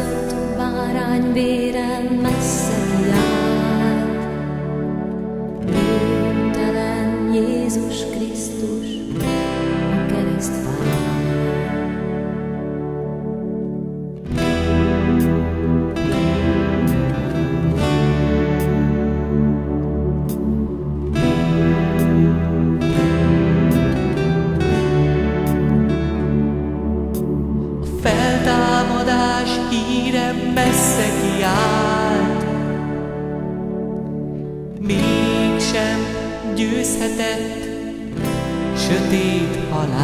áldozott bárány vérem messze kiált. Bűntelen Jézus feltámadás híre messze kiállt, mégsem győzhetett sötét halál.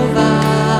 Jehová.